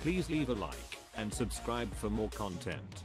Please leave a like and subscribe for more content.